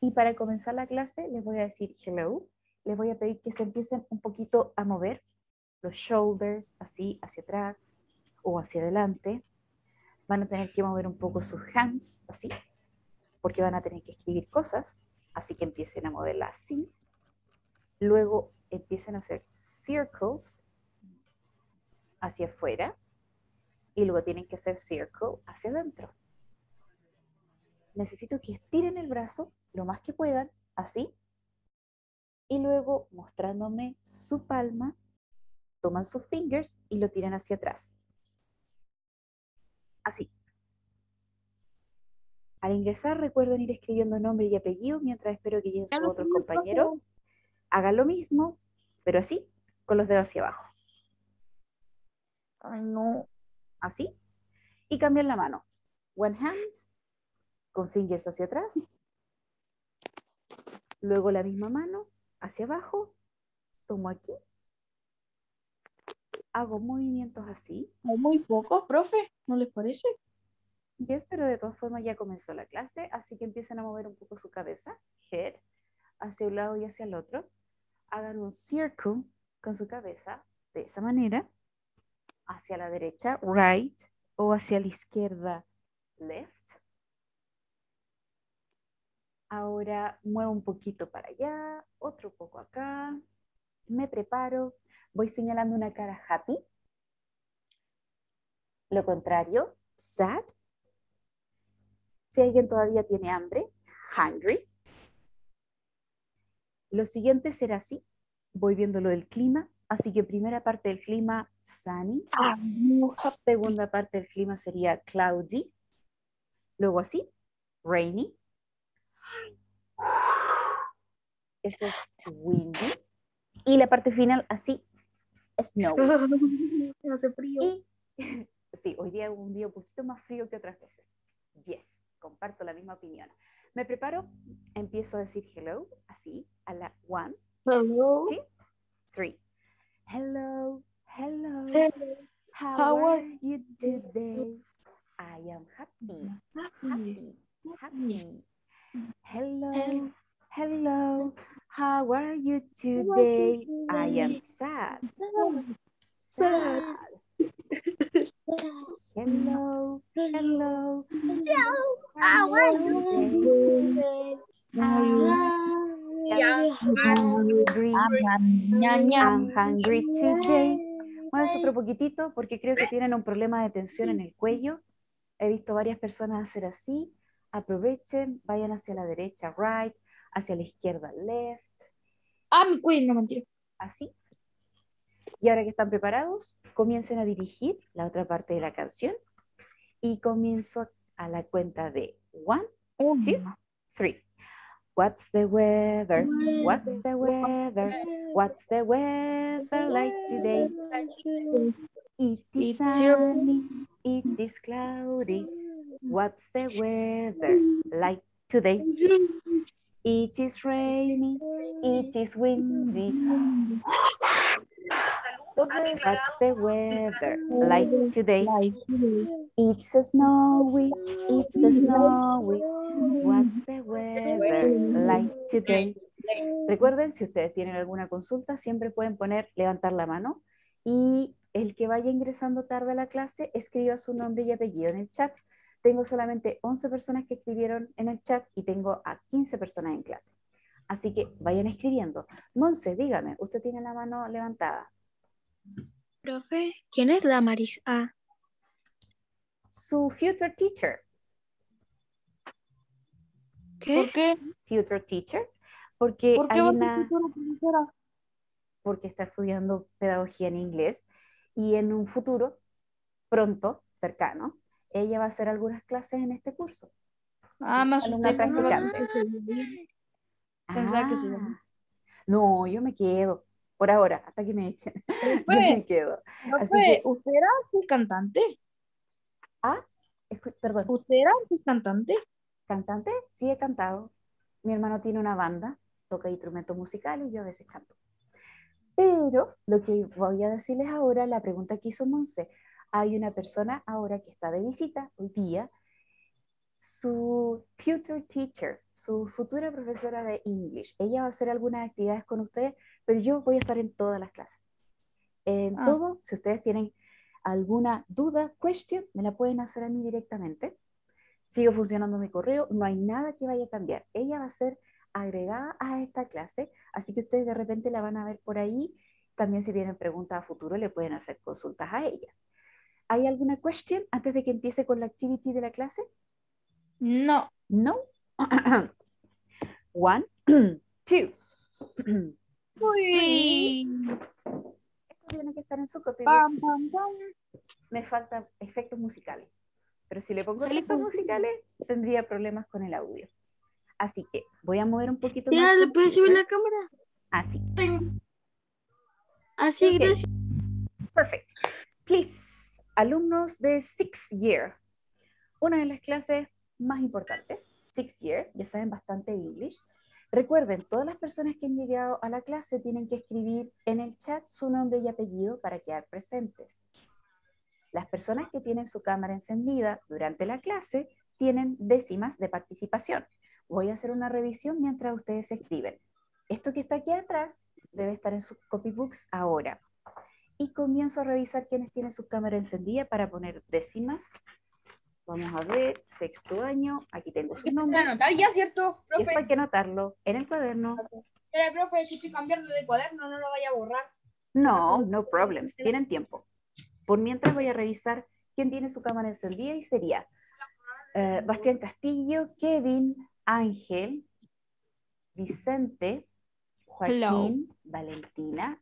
Y para comenzar la clase les voy a decir hello. Les voy a pedir que se empiecen un poquito a mover los shoulders, así hacia atrás o hacia adelante. Van a tener que mover un poco sus hands, así, porque van a tener que escribir cosas. Así que empiecen a moverla así. Luego empiecen a hacer circles hacia afuera. Y luego tienen que hacer circle hacia adentro. Necesito que estiren el brazo lo más que puedan, así. Y luego mostrándome su palma, toman sus fingers y lo tiran hacia atrás. Así. Al ingresar recuerden ir escribiendo nombre y apellido mientras espero que lleguen sus otros compañeros. Hagan lo mismo, pero así, con los dedos hacia abajo. Ay, no. Así. Y cambian la mano. One hand, con fingers hacia atrás. Luego la misma mano hacia abajo. Tomo aquí. Hago movimientos así. Muy pocos, profe, ¿no les parece? Yes, pero de todas formas ya comenzó la clase, así que empiezan a mover un poco su cabeza, head, hacia un lado y hacia el otro. Hagan un circle con su cabeza de esa manera, hacia la derecha, right, o hacia la izquierda, left. Ahora muevo un poquito para allá, otro poco acá. Me preparo, voy señalando una cara happy. Lo contrario, sad. Si alguien todavía tiene hambre, hungry. Lo siguiente será así. Voy viendo lo del clima. Así que primera parte del clima, sunny. Segunda parte del clima sería cloudy. Luego así, rainy. Eso es windy. Y la parte final así, snow. Hace frío. Y sí, hoy día es un día un poquito más frío que otras veces. Yes, comparto la misma opinión. Me preparo, empiezo a decir hello, así, a la one, Hello. ¿sí? Three. Hello, hello, Hello. how, how are are you today? I am happy, happy, happy. Hello, hello, how are you today? I am sad, sad. Hello, hello, how are you today? I'm hungry. Today. Mueves otro poquitito porque creo que tienen un problema de tensión en el cuello. He visto varias personas hacer así. Aprovechen, vayan hacia la derecha, right, hacia la izquierda, left, Ah, mi cuello, no mentira. así. Y ahora que están preparados, comiencen a dirigir la otra parte de la canción. Y comienzo a la cuenta de one, two, three. What's the weather? What's the weather? What's the weather like today? It is sunny, it is cloudy. What's the weather like today? It is rainy, it is windy. What's the weather like today? It's snowy, it's snowy. What's the weather like today? Recuerden, si ustedes tienen alguna consulta, siempre pueden poner levantar la mano y el que vaya ingresando tarde a la clase, escriba su nombre y apellido en el chat. Tengo solamente 11 personas que escribieron en el chat y tengo a 15 personas en clase. Así que vayan escribiendo. Monse, dígame, usted tiene la mano levantada. Profe, ¿quién es la Maris A? Su future teacher. ¿Qué? ¿Por qué? Future teacher. Porque ¿Por qué hay una... porque está estudiando pedagogía en inglés y en un futuro, pronto, cercano, ella va a hacer algunas clases en este curso. Ah, me Alumna asusté. practicante. Pensaba que se. Ah, No, yo me quedo, por ahora, hasta que me echen. Yo me quedo. Así que- ¿usted era cantante? Ah, perdón, ¿Usted era antes cantante? ¿cantante? Sí he cantado. Mi hermano tiene una banda, toca instrumentos musicales y yo a veces canto. Pero lo que voy a decirles ahora, la pregunta que hizo Monse, hay una persona ahora que está de visita hoy día su future teacher, su futura profesora de English. Ella va a hacer algunas actividades con ustedes, pero yo voy a estar en todas las clases. En Ah. todo, si ustedes tienen alguna duda, question, me la pueden hacer a mí directamente. Sigo funcionando mi correo, no hay nada que vaya a cambiar. Ella va a ser agregada a esta clase, así que ustedes de repente la van a ver por ahí. También si tienen preguntas a futuro, le pueden hacer consultas a ella. ¿Hay alguna question antes de que empiece con la activity de la clase? No. No. One, two. Uy. Esto tiene que estar en su pam. Me faltan efectos musicales. Pero si le pongo efectos musicales, tendría problemas con el audio. Así que voy a mover un poquito Ya, más. ¿le puedes subir la cámara? Así. Así, Ok. gracias. Perfect. Please, alumnos de Sixth Year. Una de las clases más importantes, Sixth Year, ya saben bastante English. Recuerden, todas las personas que han llegado a la clase tienen que escribir en el chat su nombre y apellido para quedar presentes. Las personas que tienen su cámara encendida durante la clase tienen décimas de participación. Voy a hacer una revisión mientras ustedes escriben. Esto que está aquí atrás debe estar en sus copybooks ahora y comienzo a revisar quiénes tienen su cámara encendida para poner décimas. Vamos a ver, sexto año, aquí tengo sus nombres. anotar ya, ¿cierto, Y eso profe? hay que anotarlo en el cuaderno. Espera, profe, si estoy cambiando de cuaderno, no lo vaya a borrar. No, no problems, tienen tiempo. Por mientras voy a revisar quién tiene su cámara encendida y sería eh, Bastián Castillo, Kevin, Ángel, Vicente, Joaquín, Valentina,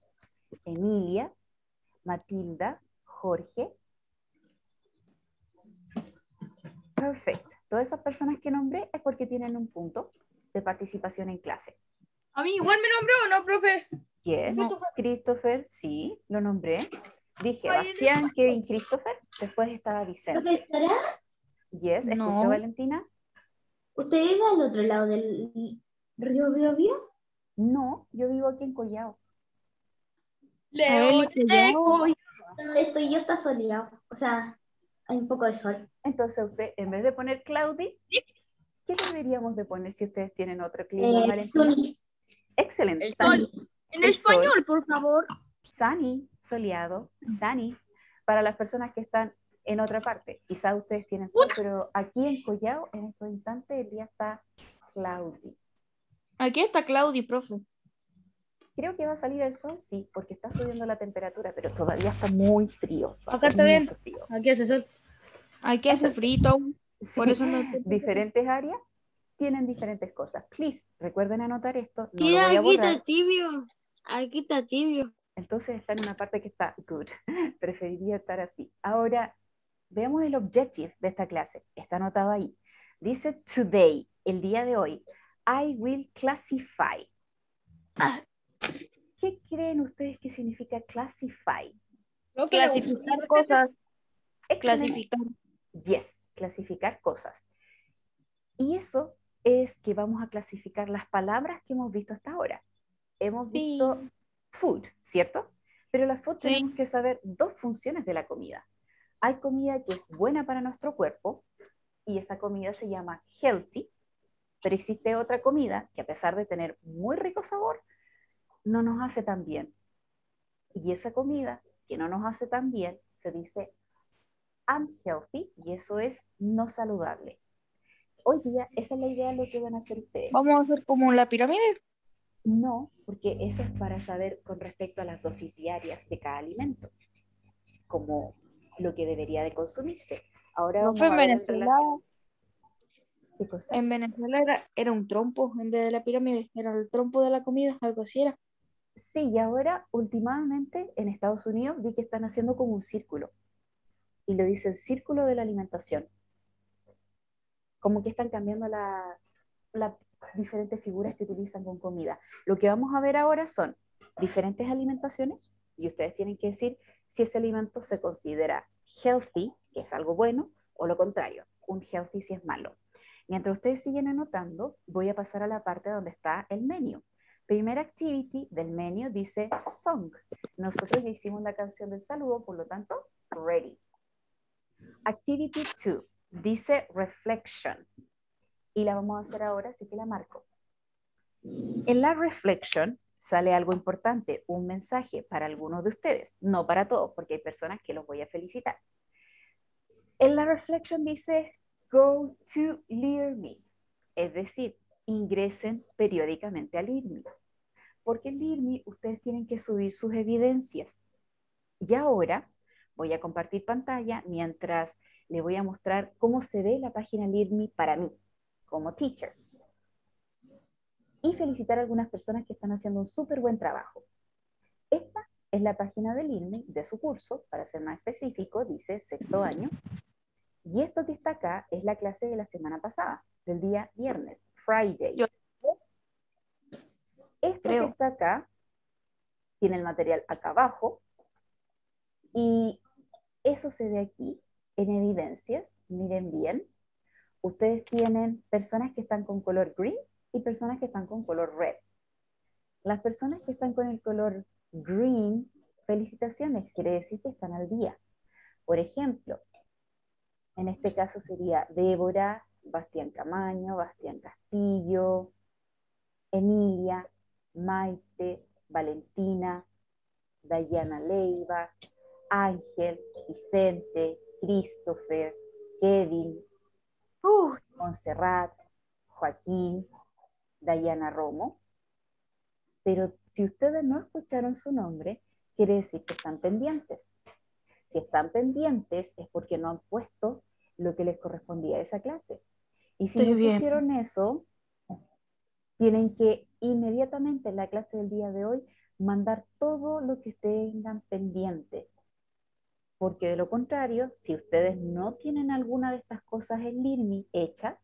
Emilia, Matilda, Jorge. Perfecto. Todas esas personas que nombré es porque tienen un punto de participación en clase. A mí igual me nombró, ¿no, profe? Yes, No. Christopher, sí, lo nombré. Dije Bastián, Kevin, Christopher. Después estaba Vicente. Profesora, Yes, ¿escuchó No. Valentina? ¿usted vive al otro lado del río Biobío? No, yo vivo aquí en Collao. Leo. Donde estoy yo está soleado. O sea, hay un poco de sol. Entonces usted, en vez de poner cloudy, ¿qué deberíamos de poner si ustedes tienen otro clima, Eh, sunny. Excelente. El Sunny. sol. En El sol. español, por favor. Sunny, soleado, sunny, para las personas que están en otra parte. Quizá ustedes tienen sol, pero aquí en Collao, en estos instantes, el día está cloudy. Aquí está Claudia, profe. Creo que va a salir el sol, sí, porque está subiendo la temperatura, pero todavía está muy frío. va a Acá está bien. frío. Aquí hace sol. Aquí hace frito aún. Por Sí, eso no- diferentes áreas tienen diferentes cosas. Please, recuerden anotar esto. No lo voy a aquí borrar. está tibio. Aquí está tibio. Entonces está en una parte que está good. Preferiría estar así. Ahora, veamos el objective de esta clase. Está anotado ahí. Dice today, el día de hoy. I will classify. ¿Qué creen ustedes que significa classify? Clasificar la cosas. Excelente. Clasificar. Yes, clasificar cosas. Y eso es que vamos a clasificar las palabras que hemos visto hasta ahora. Hemos Sí. visto food, ¿cierto? Pero la food Sí. tenemos que saber dos funciones de la comida. Hay comida que es buena para nuestro cuerpo y esa comida se llama healthy, pero existe otra comida que a pesar de tener muy rico sabor, no nos hace tan bien. Y esa comida que no nos hace tan bien se dice unhealthy y eso es no saludable. Hoy día esa es la idea de lo que van a hacer ustedes. Vamos a hacer como la pirámide. No, porque eso es para saber con respecto a las dosis diarias de cada alimento, como lo que debería de consumirse. Ahora a en Venezuela, en Venezuela era, era un trompo en vez de la pirámide. Era el trompo de la comida, algo así era. Sí, y ahora últimamente en Estados Unidos vi que están haciendo como un círculo. Y lo dicen círculo de la alimentación. Como que están cambiando la- las diferentes figuras que utilizan con comida. Lo que vamos a ver ahora son diferentes alimentaciones y ustedes tienen que decir si ese alimento se considera healthy, que es algo bueno, o lo contrario, un healthy si es malo. Mientras ustedes siguen anotando, voy a pasar a la parte donde está el menú. Primera activity del menú dice song. Nosotros ya hicimos la canción del saludo, por lo tanto, ready. Activity 2. dice reflection. Y la vamos a hacer ahora, así que la marco. En la reflection sale algo importante, un mensaje para algunos de ustedes, no para todos, porque hay personas que los voy a felicitar. En la reflection dice, go to LearMe, es decir, ingresen periódicamente al LearMe. Porque en LearMe ustedes tienen que subir sus evidencias. Y ahora voy a compartir pantalla mientras le voy a mostrar cómo se ve la página LearMe para mí, como teacher. Y felicitar a algunas personas que están haciendo un súper buen trabajo. Esta es la página de LearMe de su curso, para ser más específico, dice sexto año. Y esto que está acá es la clase de la semana pasada, del día viernes, Friday. Esto que está acá tiene el material acá abajo y eso se ve aquí en evidencias. Miren bien. Ustedes tienen personas que están con color green y personas que están con color red. Las personas que están con el color green, felicitaciones, quiere decir que están al día. Por ejemplo, en este caso sería Débora, Bastián Camaño, Bastián Castillo, Emilia, Maite, Valentina, Dayana Leiva, Ángel, Vicente, Christopher, Kevin, uh, Montserrat, Joaquín, Dayana Romo. Pero si ustedes no escucharon su nombre, quiere decir que están pendientes. Si están pendientes es porque no han puesto lo que les correspondía a esa clase. Y si no hicieron eso, tienen que inmediatamente en la clase del día de hoy mandar todo lo que tengan pendiente porque de lo contrario, si ustedes no tienen alguna de estas cosas en LIRMI hecha,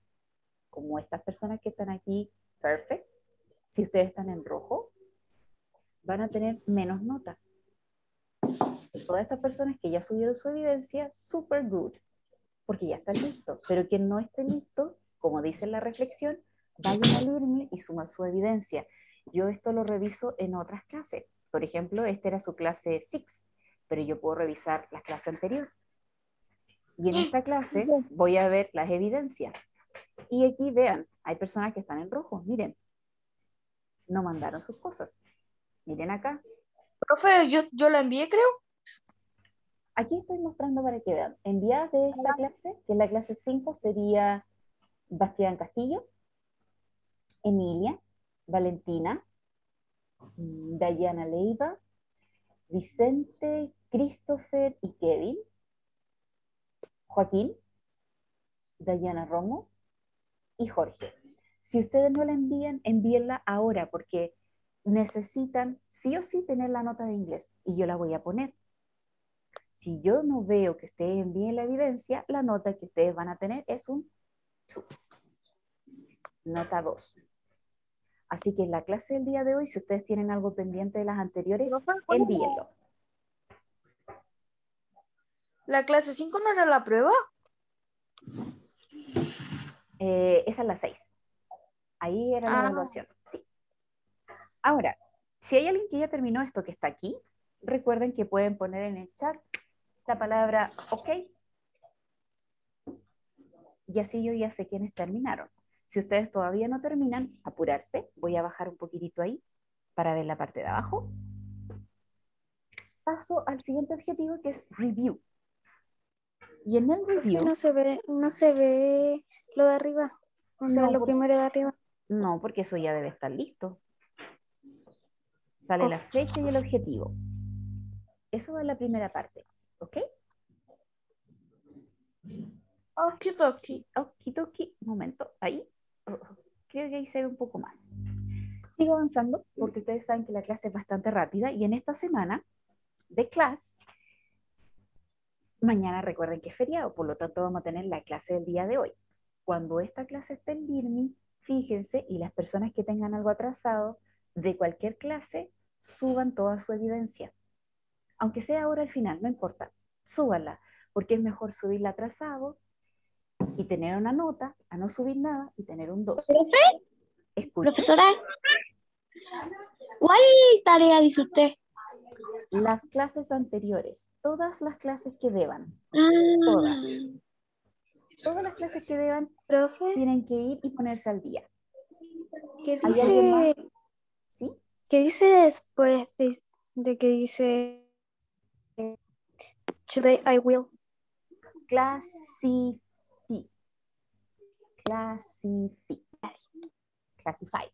como estas personas que están aquí, perfect, si ustedes están en rojo, van a tener menos nota. Todas estas personas que ya subieron su evidencia, super good, porque ya están listos. Pero quien no esté listo, como dice la reflexión, vayan al LIRMI y suma su evidencia. Yo esto lo reviso en otras clases. Por ejemplo, esta era su clase 6 pero yo puedo revisar la clase anterior. Y en esta clase voy a ver las evidencias. Y aquí vean, hay personas que están en rojo, miren. No mandaron sus cosas. Miren acá. Profe, yo, yo la envié, creo. Aquí estoy mostrando para que vean. Enviadas de esta clase, que es la clase 5, sería Bastián Castillo, Emilia, Valentina, Dayana Leiva, Vicente, Christopher y Kevin, Joaquín, Dayana Romo y Jorge. Si ustedes no la envían, envíenla ahora porque necesitan sí o sí tener la nota de inglés y yo la voy a poner. Si yo no veo que ustedes envíen la evidencia, la nota que ustedes van a tener es un 2. Nota 2. Así que en la clase del día de hoy, si ustedes tienen algo pendiente de las anteriores, envíenlo. ¿La clase 5 no era la prueba? Eh, esa es la 6. Ahí era la ah. evaluación, sí. Ahora, si hay alguien que ya terminó esto que está aquí, recuerden que pueden poner en el chat la palabra OK. Y así yo ya sé quiénes terminaron. Si ustedes todavía no terminan, apurarse. Voy a bajar un poquitito ahí para ver la parte de abajo. Paso al siguiente objetivo que es review. Y en el review... No se ve, no se ve lo de arriba. O sea, lo primero de arriba. No, porque eso ya debe estar listo. Sale la fecha y el objetivo. Eso es la primera parte. ¿Ok? Okidoki. Okidoki. Momento. Ahí creo que ve un poco más. Sigo avanzando porque ustedes saben que la clase es bastante rápida y en esta semana de clase, mañana recuerden que es feriado, por lo tanto vamos a tener la clase del día de hoy. Cuando esta clase esté en Learning, fíjense y las personas que tengan algo atrasado de cualquier clase, suban toda su evidencia. Aunque sea ahora al final, no importa, súbanla, porque es mejor subirla atrasado y tener una nota a no subir nada y tener un 2. ¿Profe? Profesora, ¿cuál tarea dice usted? Las clases anteriores, todas las clases que deban, todas. todas las clases que deban Profe, tienen que ir y ponerse al día. ¿qué ¿Hay alguien más? dice, ¿Sí? qué dice después de, de que dice Today I will? Classify. Classify. Classify.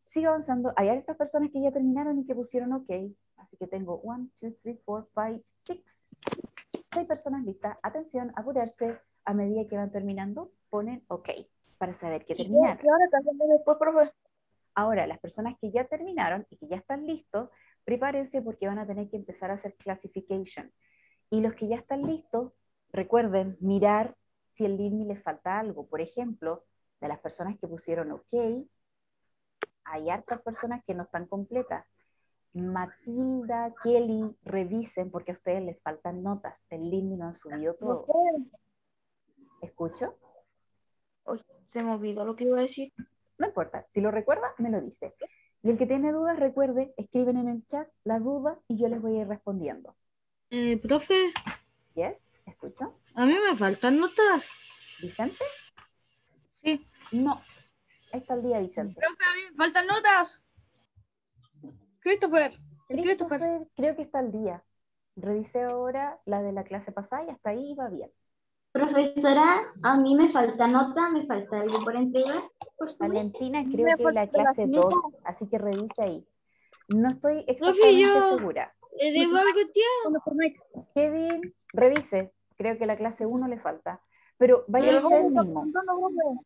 Sigo avanzando. Hay estas personas que ya terminaron y que pusieron OK. Así que tengo 1, 2, 3, 4, 5, 6. 6 personas listas. Atención, apurarse. A medida que van terminando, ponen OK para saber que terminaron. ¿Y ahora después, profe? Ahora, las personas que ya terminaron y que ya están listos, prepárense porque van a tener que empezar a hacer classification. Y los que ya están listos, recuerden mirar si el LINMI les falta algo. Por ejemplo, de las personas que pusieron OK, hay hartas personas que no están completas. Matilda, Kelly, revisen porque a ustedes les faltan notas. El LINMI no han subido todo. ¿Escucho? Uy, se me olvidó lo que iba a decir. No importa, si lo recuerda, me lo dice. Y el que tiene dudas, recuerde, escriben en el chat la duda y yo les voy a ir respondiendo. Eh, profe, ¿Yes? ¿Escucho? a mí me faltan notas. ¿Vicente? Sí. No. Ahí está el día, Vicente. Profe, a mí me faltan notas. Christopher. El Christopher. Christopher, creo que está el día. Revisé ahora la de la clase pasada y hasta ahí va bien. Profesora, a mí me falta nota, me falta algo por entregar. Por. Valentina, me creo que falta la la clase nota. 2, así que revise ahí. No estoy exactamente yo- segura. ¿Le debo algo, tía? Kevin, revise. Creo que la clase 1 le falta. Pero vaya usted mismo.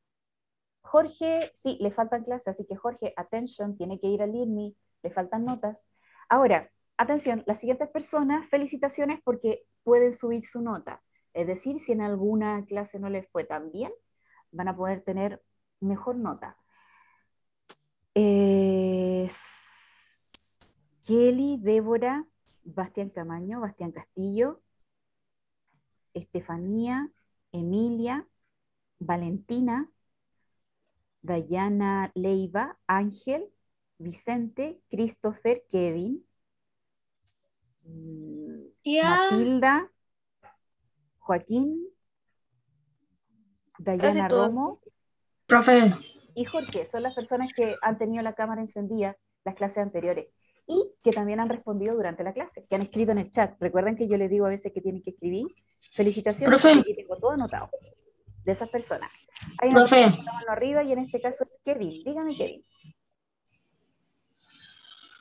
Jorge, sí, le faltan clases, así que Jorge, attention, tiene que ir al IRMI, le faltan notas. Ahora, atención, las siguientes personas, felicitaciones porque pueden subir su nota. Es decir, si en alguna clase no les fue tan bien, van a poder tener mejor nota. Eh, Kelly, Débora, Bastián Camaño, Bastián Castillo, Estefanía, Emilia, Valentina, Dayana Leiva, Ángel, Vicente, Christopher, Kevin, mm, Tía. Matilda, Joaquín, Dayana. Romo Profe, y Jorge. Son las personas que han tenido la cámara encendida las clases anteriores y que también han respondido durante la clase, que han escrito en el chat. Recuerden que yo les digo a veces que tienen que escribir. Felicitaciones, Profe. porque aquí tengo todo anotado de esas personas. Hay una Profe. persona mano arriba y en este caso es Kevin. Dígame, Kevin.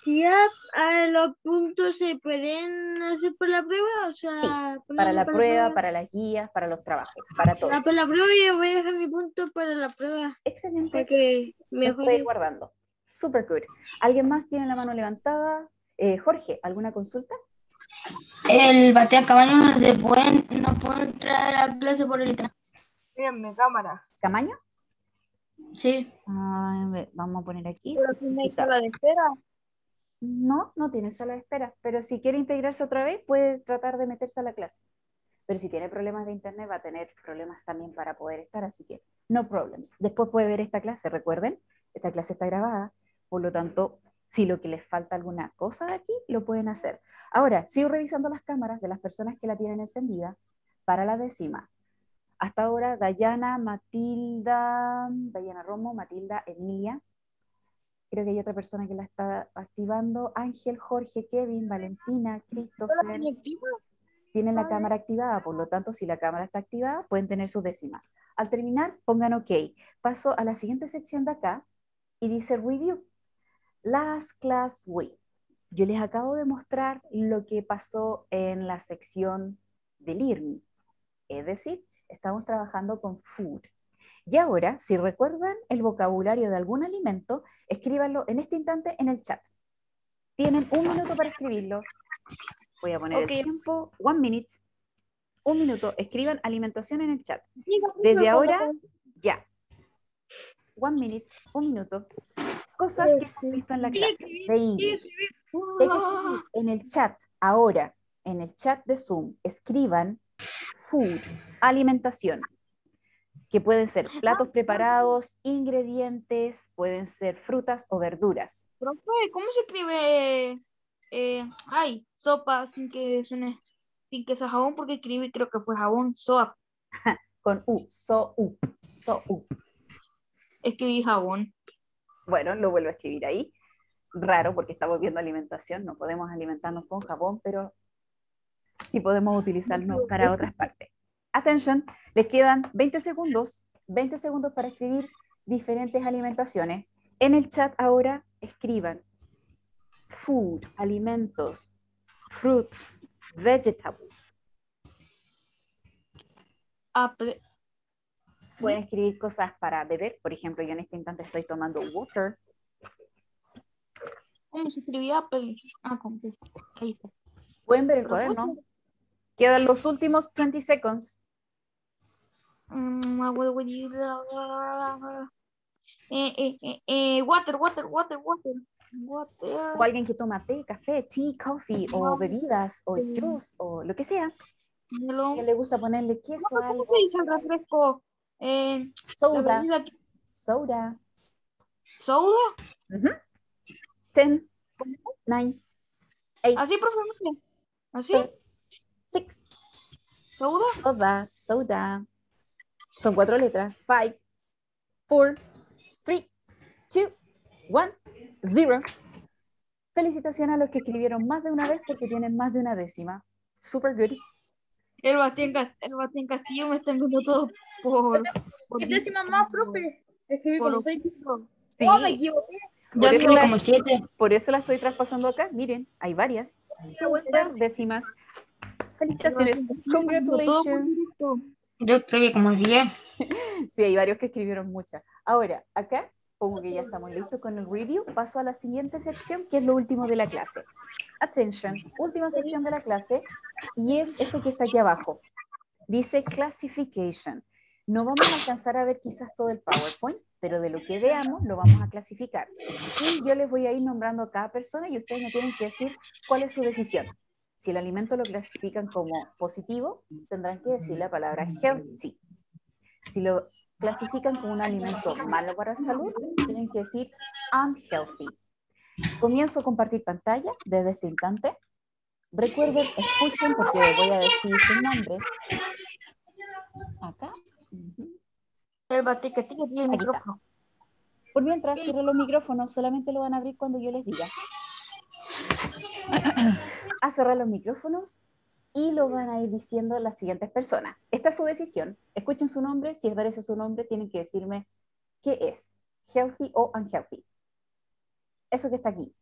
Tía, a los puntos se pueden hacer por la prueba, o sea, Para la prueba, para las guías, para los trabajos, para todo. Ah, para la prueba yo voy a dejar mi punto para la prueba, Excelente. para que mejor. ir guardando. Super good. ¿Alguien más tiene la mano levantada? Eh, Jorge, ¿alguna consulta? el batea caballo no se puede, no puede entrar a la clase por el internet. Miren mi cámara. ¿Camaño? Sí. A ver, vamos a poner aquí. Pero hay sala de espera. No, no tiene sala de espera, pero si quiere integrarse otra vez, puede tratar de meterse a la clase. Pero si tiene problemas de internet, va a tener problemas también para poder estar, así que no problems. Después puede ver esta clase, recuerden, esta clase está grabada, por lo tanto, si lo que les falta alguna cosa de aquí, lo pueden hacer. Ahora, sigo revisando las cámaras de las personas que la tienen encendida para la décima. Hasta ahora, Dayana, Matilda, Dayana Romo, Matilda, Emilia, creo que hay otra persona que la está activando. Ángel, Jorge, Kevin, Valentina, Christopher. Tienen la cámara activada, por lo tanto, si la cámara está activada, pueden tener su décima. Al terminar, pongan OK. Paso a la siguiente sección de acá y dice Review. Last Class Week. Yo les acabo de mostrar lo que pasó en la sección del IRMI. Es decir, estamos trabajando con food. Y ahora, si recuerdan el vocabulario de algún alimento, escríbanlo en este instante en el chat. Tienen un minuto para escribirlo. Voy a poner Ok. el tiempo. One minute. Un minuto. Escriban alimentación en el chat. Desde ahora, ya. One minute, un minuto. Cosas que hemos visto en la clase de English. en el chat, ahora, en el chat de Zoom, escriban food, alimentación, que pueden ser platos preparados, ingredientes, pueden ser frutas o verduras. Profe, ¿cómo se escribe? Eh, ay, sopa sin que suene, sin que sea jabón, porque escribí, creo que fue jabón, soap. con U, so up, so up. Escribí jabón. Bueno, lo vuelvo a escribir ahí. Raro porque estamos viendo alimentación, no podemos alimentarnos con jabón, pero sí podemos utilizarlo para otras partes. Atención, les quedan 20 segundos, 20 segundos para escribir diferentes alimentaciones. En el chat ahora escriban food, alimentos, fruits, vegetables. Apre- Pueden escribir cosas para beber, por ejemplo, yo en este instante estoy tomando water. ¿Cómo se escribía? Ah. Ahí está. Pueden ver el cuaderno. Quedan los últimos 20 seconds. Mm. Eh, eh, eh, eh, water, water, water, water. Water. O alguien que toma té, café, tea, coffee, o bebidas, o Sí. juice, o lo que sea. Que le gusta ponerle queso a ¿Cómo algo. se dice el refresco? Eh, Soda, que- soda. ¿Soda? 10, 9, 8, Así, profe. ¿Así? 6, ¿Soda? soda, soda. Son cuatro letras. 5, 4, 3, 2, 1, 0. Felicitaciones a los que escribieron más de una vez porque tienen más de una décima. Super good. El Bastián, el Bastián Castillo me está enviando todo por... por ¿Qué décimas más, profe? Escribí por con los los seis. Sí, Oh, me equivoqué. Yo eso escribí la- como siete. por eso la estoy traspasando acá. Miren, hay varias. Super décimas. Felicitaciones. Congratulations. Yo escribí como diez. Sí, hay varios que escribieron muchas. Ahora, acá, pongo que ya estamos listos con el review, paso a la siguiente sección, que es lo último de la clase. Attention, última sección de la clase, y es esto que está aquí abajo. Dice classification. No vamos a alcanzar a ver quizás todo el PowerPoint, pero de lo que veamos lo vamos a clasificar. Y yo les voy a ir nombrando a cada persona y ustedes me tienen que decir cuál es su decisión. Si el alimento lo clasifican como positivo, tendrán que decir la palabra healthy. Si lo clasifican como un alimento malo para la salud, tienen que decir unhealthy. Comienzo a compartir pantalla desde este instante. Recuerden, escuchen porque voy a decir sus nombres. Acá. El Bastián Castillo tiene el micrófono. Por mientras cierro los micrófonos, solamente lo van a abrir cuando yo les diga. A cerrar los micrófonos y lo van a ir diciendo las siguientes personas. Esta es su decisión. Escuchen su nombre. Si aparece su nombre, tienen que decirme qué es, healthy o unhealthy. Eso que está aquí.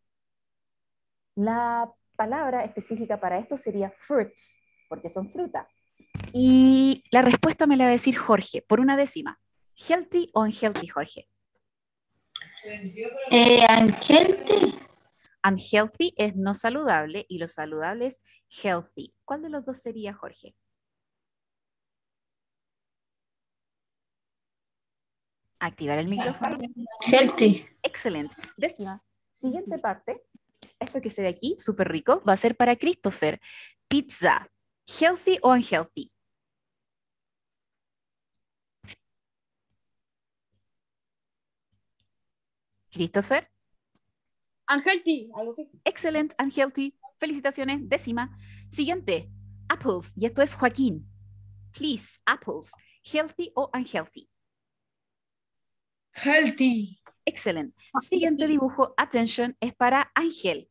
La palabra específica para esto sería fruits, porque son fruta. Y la respuesta me la va a decir Jorge, por una décima. ¿Healthy o unhealthy, Jorge? Eh, Angelte. Unhealthy es no saludable y lo saludable es healthy. ¿Cuál de los dos sería, Jorge? Activar el micrófono. Healthy. Excelente. Décima. Siguiente parte. Esto que se ve aquí, súper rico, va a ser para Christopher. Pizza. ¿Healthy o unhealthy? Christopher. Unhealthy. Algo así. Excellent, unhealthy. Felicitaciones. Décima. Siguiente. Apples. Y esto es Joaquín. Please, apples. Healthy o unhealthy? Healthy. Excellent. Siguiente dibujo, attention, es para Ángel.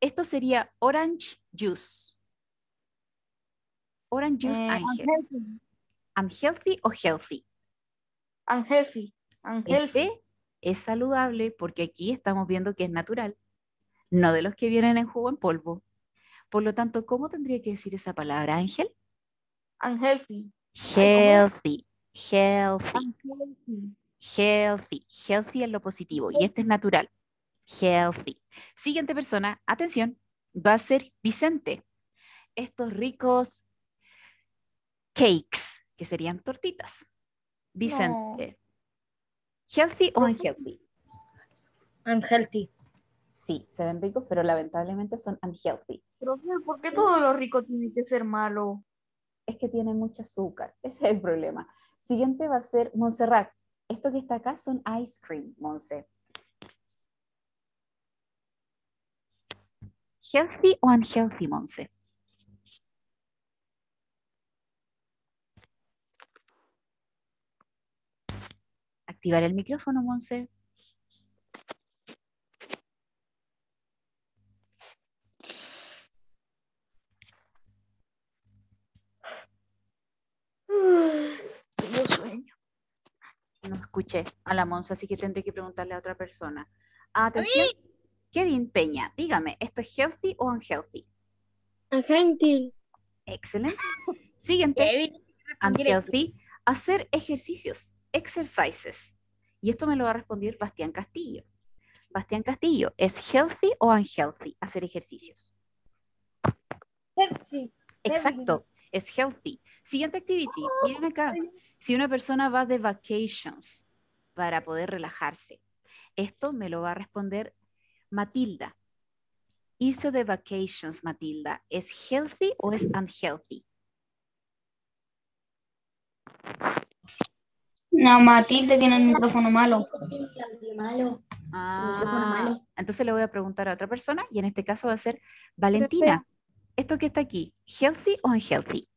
Esto sería orange juice. Orange juice, Eh, Ángel. unhealthy. Unhealthy o healthy? Unhealthy. Unhealthy. Este es saludable porque aquí estamos viendo que es natural, no de los que vienen en jugo en polvo. Por lo tanto, ¿cómo tendría que decir esa palabra, Ángel? Unhealthy. Healthy, healthy, Unhealthy. healthy. Healthy es lo positivo y este es natural. Healthy. Siguiente persona, atención, va a ser Vicente. Estos ricos cakes, que serían tortitas. Vicente. ¿Healthy o unhealthy? Unhealthy. Sí, se ven ricos, pero lamentablemente son unhealthy. Profe, ¿por qué todo lo rico tiene que ser malo? Es que tienen mucho azúcar, ese es el problema. Siguiente va a ser Montserrat. Esto que está acá son ice cream, Monse. ¿Healthy o unhealthy, Monse? Activar el micrófono, Monse. Tengo sueño. No escuché a la Monse, así que tendré que preguntarle a otra persona. Atención. Kevin Peña, dígame, ¿esto es healthy o unhealthy? Gentil. Excelente. Siguiente. Kevin. Unhealthy. Hacer ejercicios. Exercises. Y esto me lo va a responder Bastián Castillo. Bastián Castillo, ¿es healthy o unhealthy hacer ejercicios? Sí. Exacto, es healthy. Siguiente activity, miren acá. Si una persona va de vacations para poder relajarse, esto me lo va a responder Matilda. Irse de vacations, Matilda, ¿es healthy o es unhealthy? No, Matilde tiene el micrófono malo. Malo. Ah, entonces le voy a preguntar a otra persona y en este caso va a ser Valentina. ¿Esto que está aquí, healthy o unhealthy?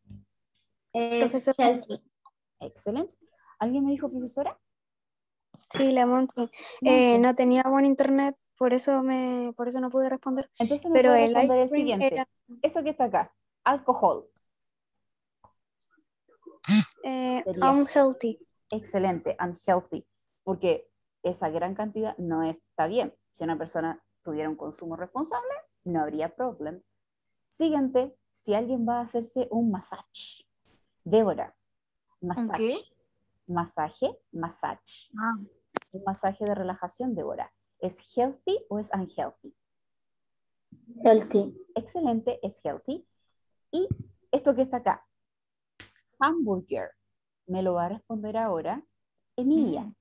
Es Profesor. healthy. Excelente. ¿Alguien me dijo profesora? Sí, la Monty. Eh, no tenía buen internet, por eso me, por eso no pude responder. Entonces me Pero el responder el siguiente. era Eso que está acá, alcohol. eh, unhealthy. Excelente, unhealthy, porque esa gran cantidad no está bien. Si una persona tuviera un consumo responsable, no habría problema. Siguiente, si alguien va a hacerse un masaje. Débora, masaje. qué? Masaje, masaje. Ah. Un masaje de relajación, Débora. ¿Es healthy o es unhealthy? Healthy. Excelente, es healthy. Y esto que está acá, hamburger, me lo va a responder ahora Emilia.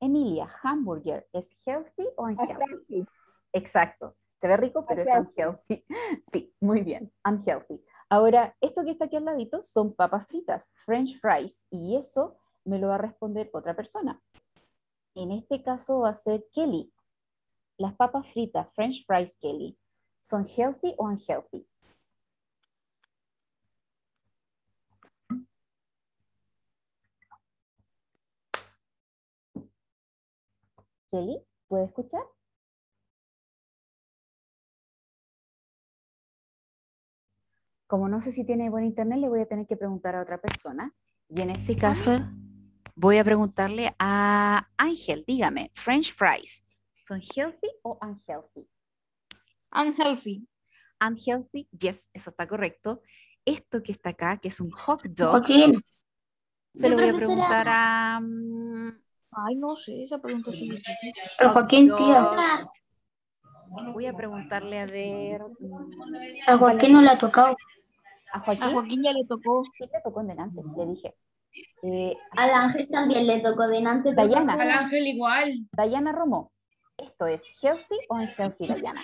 Emilia, hamburger, ¿es healthy o unhealthy? Exacto. Se ve rico, pero es unhealthy. Sí, muy bien, unhealthy. Ahora, esto que está aquí al ladito son papas fritas, french fries, y eso me lo va a responder otra persona. En este caso va a ser Kelly. Las papas fritas, french fries, Kelly, ¿son healthy o unhealthy? Kelly, ¿puede escuchar? Como no sé si tiene buen internet, le voy a tener que preguntar a otra persona. Y en este caso, voy a preguntarle a Ángel. Dígame, French fries, ¿son healthy o unhealthy? Unhealthy. Unhealthy, yes, eso está correcto. Esto que está acá, que es un hot dog, Joaquín, se lo voy a será- preguntar a... mm, Ay, no sé, esa pregunta sí. pero Joaquín, dog. tía, Voy a preguntarle a ver... mm, a Joaquín no le ha tocado. A Joaquín, A Joaquín ya le tocó. ¿qué le tocó en delante? Le dije. Eh, Al Ángel también le tocó delante. Dayana. no Al ángel igual. Dayana Romo, ¿esto es healthy o unhealthy, Dayana?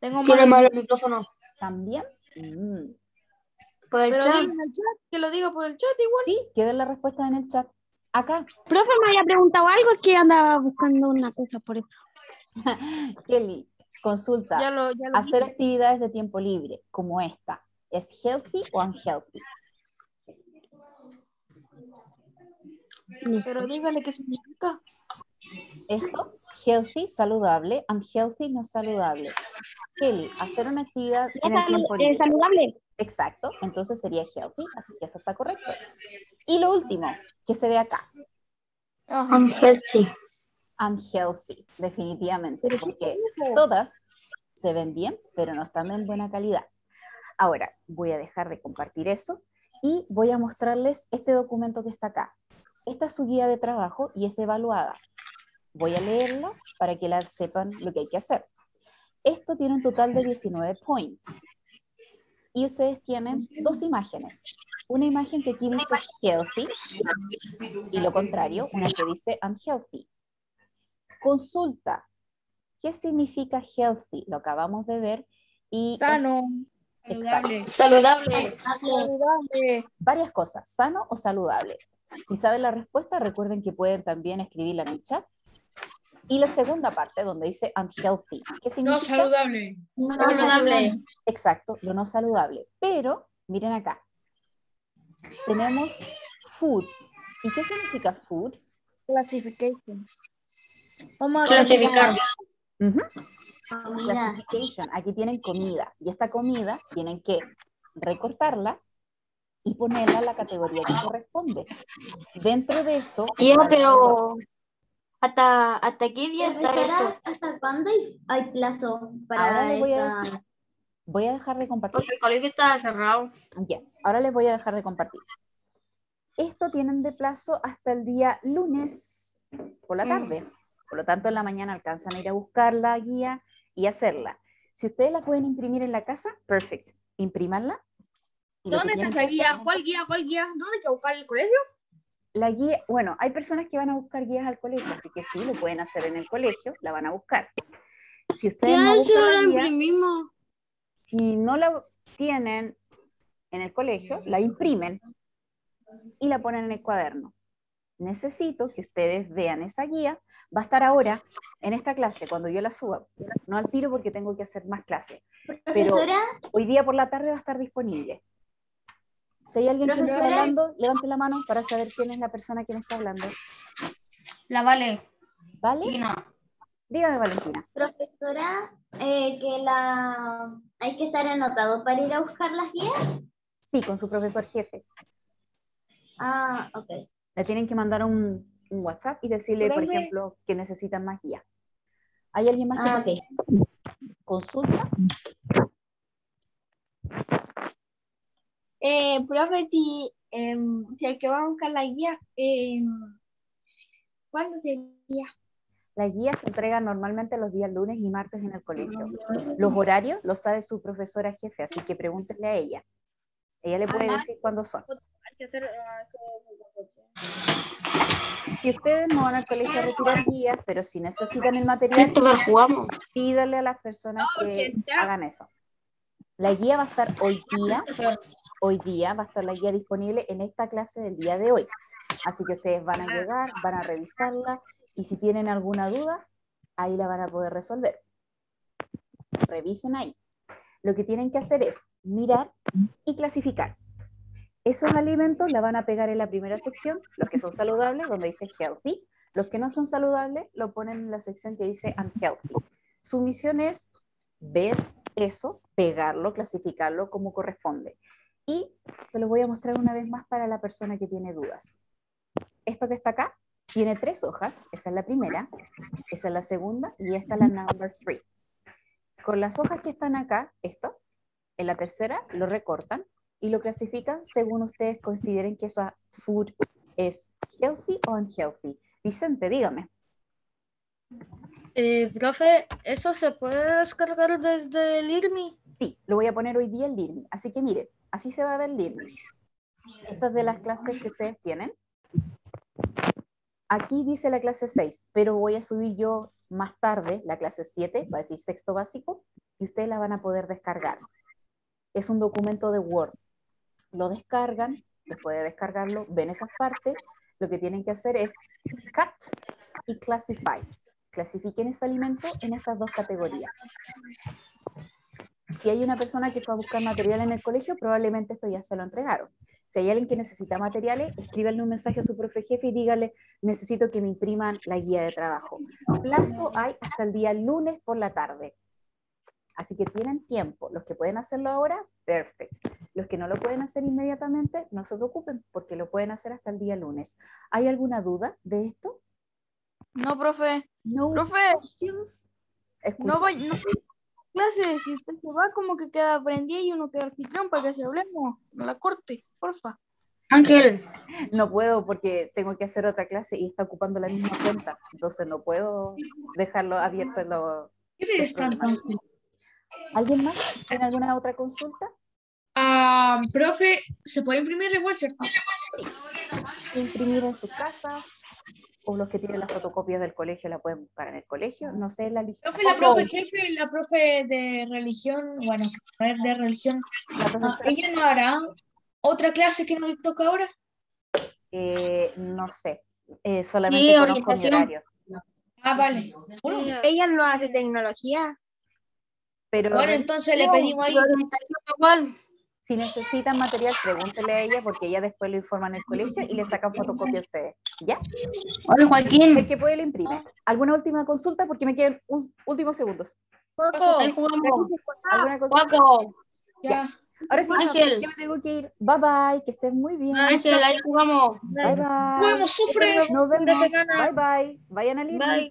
Tengo Tiene mal. mal el micrófono. ¿También? Mm. Por el Pero chat. en el chat, que lo diga por el chat igual. Sí, quede la respuesta en el chat. Acá, Profe, me había preguntado algo, es que andaba buscando una cosa por eso. Kelly, consulta. Ya lo, ya lo Hacer dije. actividades de tiempo libre, como esta, ¿es healthy o unhealthy? Pero dígale qué significa. Esto, healthy, saludable, unhealthy, no saludable. Kelly, hacer una actividad en el tiempo libre. saludable. Exacto, entonces sería healthy, así que eso está correcto. Y lo último, que se ve acá. Unhealthy. unhealthy, definitivamente, porque sodas se ven bien, pero no están en buena calidad. Ahora, voy a dejar de compartir eso y voy a mostrarles este documento que está acá. Esta es su guía de trabajo y es evaluada. Voy a leerlas para que la sepan lo que hay que hacer. Esto tiene un total de 19 points. Y ustedes tienen dos imágenes. Una imagen que aquí dice healthy y lo contrario, una que dice unhealthy. Consulta. ¿Qué significa healthy? Lo acabamos de ver. Y Sano. Saludable. Saludable. saludable. varias cosas, sano o saludable. Si saben la respuesta, recuerden que pueden también escribirla en el chat. Y la segunda parte, donde dice unhealthy. ¿Qué No significa? saludable. No, Saludable. Exacto, lo no saludable. Pero, miren acá. Tenemos food. ¿Y qué significa food? Classification. Vamos a Clasificar. Ujú. Comida. Classification. Aquí tienen comida. Y esta comida tienen que recortarla y ponerla en la categoría que corresponde. Dentro de esto... Ya, van a- pero ¿hasta, hasta qué día está esto? ¿hasta cuándo hay, hay plazo para Ahora les voy a decir. Voy a dejar de compartir. Porque el colegio está cerrado. Yes. Ahora les voy a dejar de compartir. Esto tienen de plazo hasta el día lunes por la Mm. tarde. Por lo tanto, en la mañana alcanzan a ir a buscar la guía y hacerla. Si ustedes la pueden imprimir en la casa, perfect. Imprímanla. ¿Dónde está esa guía? ¿Cuál guía? ¿Cuál guía? ¿Dónde hay que buscar el colegio? La guía, bueno, hay personas que van a buscar guías al colegio, así que sí, lo pueden hacer en el colegio, la van a buscar. Si ustedes no buscan la lo guía, imprimimos. si no la tienen en el colegio, la imprimen y la ponen en el cuaderno. Necesito que ustedes vean esa guía. Va a estar ahora en esta clase cuando yo la suba. No al tiro porque tengo que hacer más clases. Pero hoy día por la tarde va a estar disponible. Si hay alguien que me está hablando, levante la mano para saber quién es la persona que me está hablando. La vale. ¿Vale? China. Dígame, Valentina. profesora, eh, que la hay que estar anotado para ir a buscar las guías. Sí, con su profesor jefe. Ah, ok. Le tienen que mandar un, un WhatsApp y decirle, por ejemplo, que necesitan más guía. ¿Hay alguien más que Ah, tenga consulta? Eh, profe, si, em, si el que va a buscar la guía, em, ¿cuándo sería? La guía se entrega normalmente los días lunes y martes en el colegio. Los horarios los sabe su profesora jefe, así que pregúntenle a ella. Ella le puede decir cuándo son. Hay ah, Si ustedes no van al colegio a retirar guías, pero si necesitan el material, pídale a las personas que hagan eso. La guía va a estar hoy día, hoy día va a estar la guía disponible en esta clase del día de hoy. Así que ustedes van a llegar, van a revisarla y si tienen alguna duda, ahí la van a poder resolver. Revisen ahí. Lo que tienen que hacer es mirar y clasificar. Esos alimentos la van a pegar en la primera sección, los que son saludables, donde dice healthy. Los que no son saludables lo ponen en la sección que dice unhealthy. Su misión es ver eso, pegarlo, clasificarlo como corresponde. Y se los voy a mostrar una vez más para la persona que tiene dudas. Esto que está acá tiene tres hojas, esa es la primera, esa es la segunda y esta es la number three. Con las hojas que están acá, esto, en la tercera lo recortan y lo clasifican según ustedes consideren que esa food es healthy o unhealthy. Vicente, dígame. Eh, profe, ¿eso se puede descargar desde el IRMI? Sí, lo voy a poner hoy día el LIRMI. Así que miren, así se va a ver LIRMI. Estas de las clases que ustedes tienen. Aquí dice la clase 6, pero voy a subir yo más tarde la clase 7, va a decir sexto básico, y ustedes la van a poder descargar. Es un documento de Word. Lo descargan, después de descargarlo, ven esas partes, lo que tienen que hacer es cut y classify. Clasifiquen ese alimento en estas dos categorías. Si hay una persona que fue a buscar material en el colegio, probablemente esto ya se lo entregaron. Si hay alguien que necesita materiales, escríbanle un mensaje a su profe jefe y dígale, necesito que me impriman la guía de trabajo. Plazo hay hasta el día lunes por la tarde. Así que tienen tiempo. Los que pueden hacerlo ahora, perfecto. Los que no lo pueden hacer inmediatamente, no se preocupen, porque lo pueden hacer hasta el día lunes. ¿Hay alguna duda de esto? No, profe, No profe, questions? no no clase, si usted se va, como que queda aprendido y uno queda anfitrión para que se hablemos en la corte, porfa. Ángel, No puedo porque tengo que hacer otra clase y está ocupando la misma cuenta. Entonces no puedo dejarlo abierto en los... programas. ¿Alguien más tiene alguna otra consulta? Ah, profe, ¿se puede imprimir igual, cierto? Imprimir en sus casas o los que tienen las fotocopias del colegio la pueden buscar en el colegio. No sé la lista. Profe, la profe jefe, la profe de religión, bueno, de religión, La ah, profesora, ¿ella no hará otra clase que no le toca ahora? eh, no sé. Eh, solamente Sí, conozco mi horario. Ah, vale. Bueno, Ella no hace tecnología. Pero bueno, entonces le pedimos ahí. la orientación igual. Si necesitan material, pregúntele a ella porque ella después lo informa en el colegio y le sacan fotocopia a ustedes. ¿Ya? Oye, Joaquín, El que puede le imprime. ¿Alguna última consulta? Porque me quedan un- últimos segundos. jugamos. ¿Alguna consulta? Juaco, Ya. Ahora sí, Ángel. yo me tengo que ir. Bye bye, que estén muy bien. Ángel, ahí jugamos. Bye bye. Juguemos, sufre. Nos vemos. Bye bye. Vayan a Lima. Bye.